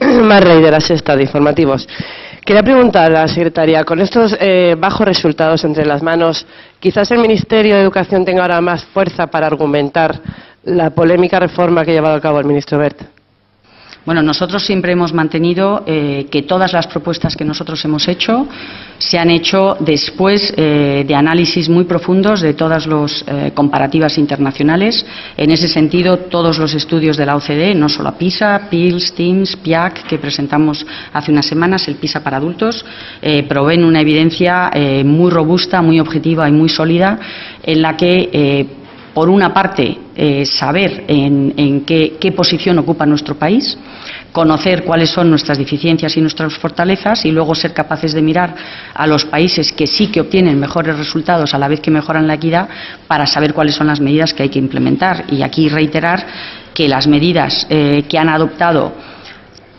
Más Rey de la Sexta de Informativos. Quería preguntar a la secretaria, con estos eh, bajos resultados entre las manos, quizás el Ministerio de Educación tenga ahora más fuerza para argumentar la polémica reforma que ha llevado a cabo el ministro Bert. Bueno, nosotros siempre hemos mantenido eh, que todas las propuestas que nosotros hemos hecho se han hecho después eh, de análisis muy profundos de todas las eh, comparativas internacionales. En ese sentido, todos los estudios de la OCDE, no solo PISA, PILS, TIMS, PIAC, que presentamos hace unas semanas, el PISA para adultos, proveen una evidencia muy robusta, muy objetiva y muy sólida en la que por una parte, eh, saber en, qué, posición ocupa nuestro país, conocer cuáles son nuestras deficiencias y nuestras fortalezas y luego ser capaces de mirar a los países que sí que obtienen mejores resultados a la vez que mejoran la equidad para saber cuáles son las medidas que hay que implementar. Y aquí reiterar que las medidas eh, que han adoptado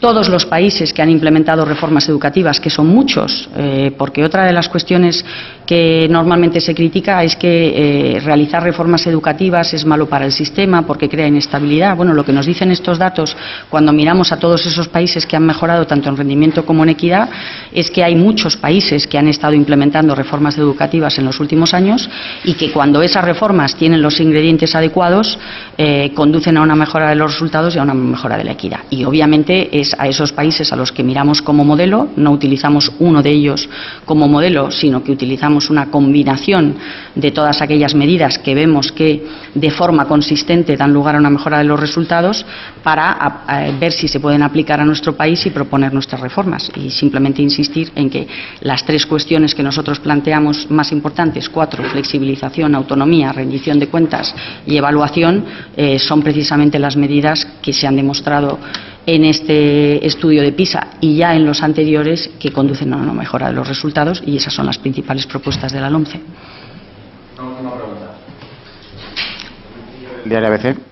todos los países que han implementado reformas educativas, que son muchos, eh, porque otra de las cuestiones que normalmente se critica es que eh, realizar reformas educativas es malo para el sistema porque crea inestabilidad. Bueno, lo que nos dicen estos datos cuando miramos a todos esos países que han mejorado tanto en rendimiento como en equidad es que hay muchos países que han estado implementando reformas educativas en los últimos años y que cuando esas reformas tienen los ingredientes adecuados eh, conducen a una mejora de los resultados y a una mejora de la equidad. Y obviamente es a esos países a los que miramos como modelo, no utilizamos uno de ellos como modelo, sino que utilizamos una combinación de todas aquellas medidas que vemos que de forma consistente dan lugar a una mejora de los resultados para ver si se pueden aplicar a nuestro país y proponer nuestras reformas. Y simplemente insistir en que las tres cuestiones que nosotros planteamos más importantes, cuatro, flexibilización, autonomía, rendición de cuentas y evaluación, eh, son precisamente las medidas que se han demostrado en este estudio de PISA y ya en los anteriores que conducen a una mejora de los resultados y esas son las principales propuestas de la LOMCE. Diario ABC.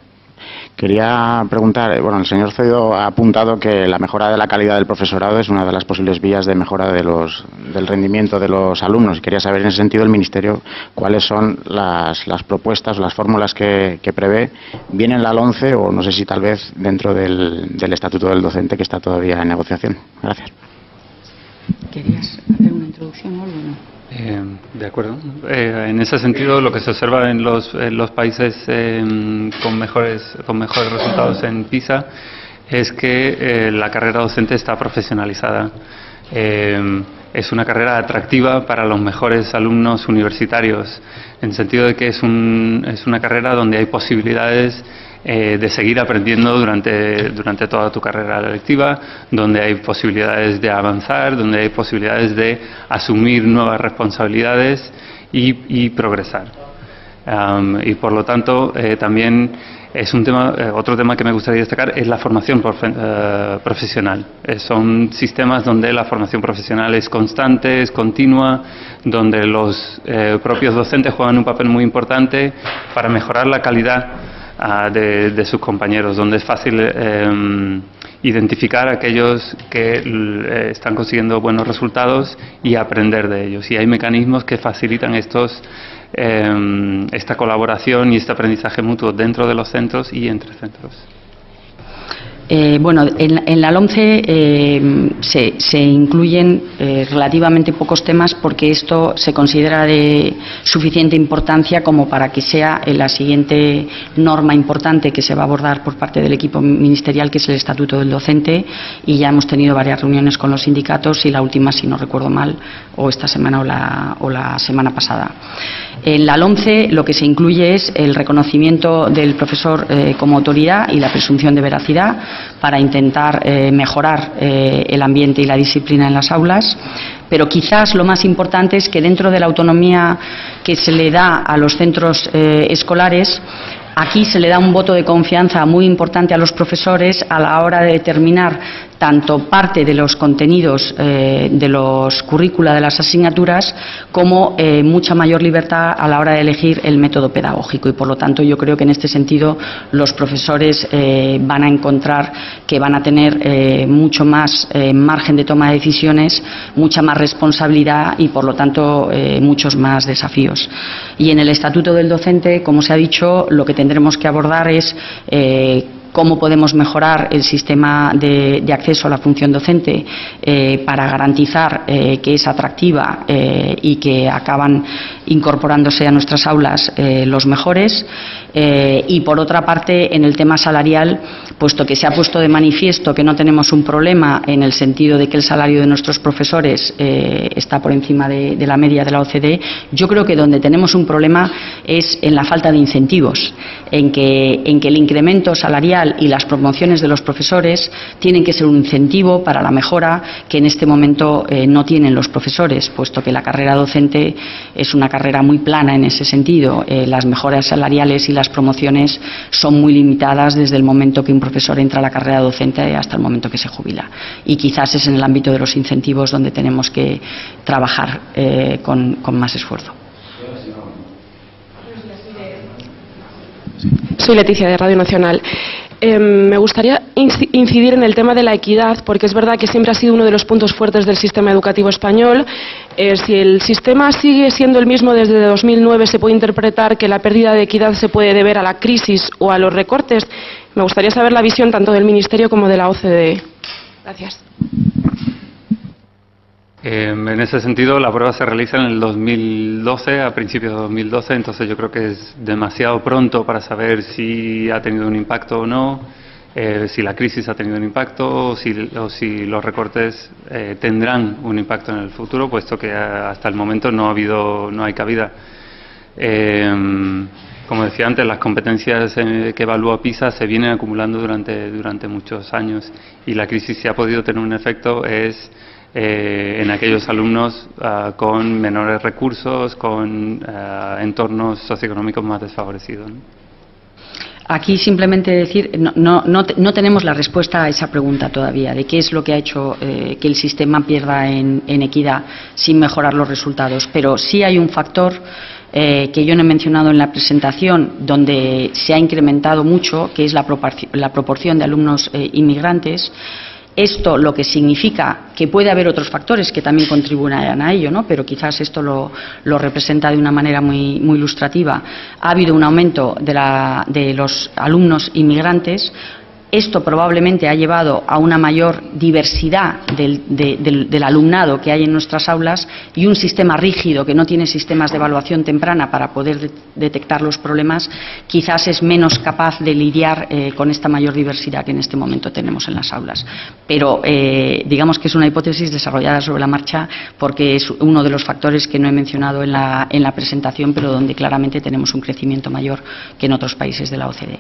Quería preguntar, eh, bueno, el señor Cedo ha apuntado que la mejora de la calidad del profesorado es una de las posibles vías de mejora de los, del rendimiento de los alumnos. Quería saber en ese sentido el Ministerio cuáles son las, las propuestas las fórmulas que, prevé, bien en la LONCE o no sé si tal vez dentro del, del Estatuto del Docente que está todavía en negociación. Gracias. ¿Querías hacer una introducción o algo? Eh, de acuerdo. Eh, en ese sentido, lo que se observa en los, los países eh, con, mejores, con mejores resultados en PISA es que la carrera docente está profesionalizada. es una carrera atractiva para los mejores alumnos universitarios, en el sentido de que es, un, es una carrera donde hay posibilidades eh, de seguir aprendiendo durante, durante toda tu carrera lectiva, donde hay posibilidades de avanzar, donde hay posibilidades de asumir nuevas responsabilidades y, progresar. y por lo tanto, eh, también es un tema, eh, otro tema que me gustaría destacar es la formación profesional. son sistemas donde la formación profesional es constante, es continua, donde los propios docentes juegan un papel muy importante para mejorar la calidad de, sus compañeros, donde es fácil em, identificar a aquellos que eh, están consiguiendo buenos resultados y aprender de ellos. Y hay mecanismos que facilitan estos, em, esta colaboración y este aprendizaje mutuo dentro de los centros y entre centros. Eh, bueno, en, la LOMCE eh, se, incluyen eh, relativamente pocos temas porque esto se considera de suficiente importancia como para que sea la siguiente norma importante que se va a abordar por parte del equipo ministerial, que es el Estatuto del Docente, y ya hemos tenido varias reuniones con los sindicatos y la última, si no recuerdo mal, o esta semana o la semana pasada. En la LOMCE lo que se incluye es el reconocimiento del profesor como autoridad y la presunción de veracidad para intentar eh, mejorar eh, el ambiente y la disciplina en las aulas. Pero quizás lo más importante es que dentro de la autonomía que se le da a los centros eh, escolares, aquí se le da un voto de confianza muy importante a los profesores a la hora de determinar tanto parte de los contenidos eh, de los currícula de las asignaturas como eh, mucha mayor libertad a la hora de elegir el método pedagógico y por lo tanto yo creo que en este sentido los profesores eh, van a encontrar que van a tener mucho más margen de toma de decisiones, mucha más responsabilidad y por lo tanto muchos más desafíos. Y en el estatuto del docente, como se ha dicho, lo que tendremos que abordar es cómo podemos mejorar el sistema de, acceso a la función docente eh, para garantizar eh, que es atractiva eh, y que acaban incorporándose a nuestras aulas los mejores. y por otra parte, en el tema salarial, puesto que se ha puesto de manifiesto que no tenemos un problema en el sentido de que el salario de nuestros profesores está por encima de, la media de la OCDE, yo creo que donde tenemos un problema es en la falta de incentivos, en que, en que el incremento salarial y las promociones de los profesores tienen que ser un incentivo para la mejora que en este momento eh, no tienen los profesores, puesto que la carrera docente es una carrera muy plana en ese sentido. Eh, las mejoras salariales y las promociones son muy limitadas desde el momento que un profesor entra a la carrera docente hasta el momento que se jubila. Y quizás es en el ámbito de los incentivos donde tenemos que trabajar eh, con más esfuerzo. Soy Leticia de Radio Nacional. Em, me gustaría incidir en el tema de la equidad, porque es verdad que siempre ha sido uno de los puntos fuertes del sistema educativo español. Eh, si el sistema sigue siendo el mismo desde 2009, se puede interpretar que la pérdida de equidad se puede deber a la crisis o a los recortes. Me gustaría saber la visión tanto del Ministerio como de la OCDE. Gracias. Em, en ese sentido, la prueba se realiza en el 2012, a principios de 2012, entonces yo creo que es demasiado pronto para saber si ha tenido un impacto o no, eh, si la crisis ha tenido un impacto o si, los recortes eh, tendrán un impacto en el futuro, puesto que hasta el momento no ha habido, no hay cabida. Como decía antes, las competencias eh, que evalúa PISA se vienen acumulando durante, durante muchos años y la crisis si ha podido tener un efecto es eh, en aquellos alumnos ah, con menores recursos, con ah, entornos socioeconómicos más desfavorecidos. Aquí simplemente decir, no, no, tenemos la respuesta a esa pregunta todavía, de qué es lo que ha hecho eh, que el sistema pierda en, equidad sin mejorar los resultados, pero sí hay un factor eh, que yo no he mencionado en la presentación, donde se ha incrementado mucho, que es la, proporción de alumnos inmigrantes. Esto lo que significa que puede haber otros factores que también contribuirán a ello, ¿no? pero quizás esto lo, representa de una manera muy, ilustrativa. Ha habido un aumento de los alumnos inmigrantes, esto probablemente ha llevado a una mayor diversidad del, alumnado que hay en nuestras aulas y un sistema rígido que no tiene sistemas de evaluación temprana para poder detectar los problemas, quizás es menos capaz de lidiar eh, con esta mayor diversidad que en este momento tenemos en las aulas. Pero eh, digamos que es una hipótesis desarrollada sobre la marcha porque es uno de los factores que no he mencionado en la, en la presentación, pero donde claramente tenemos un crecimiento mayor que en otros países de la OCDE.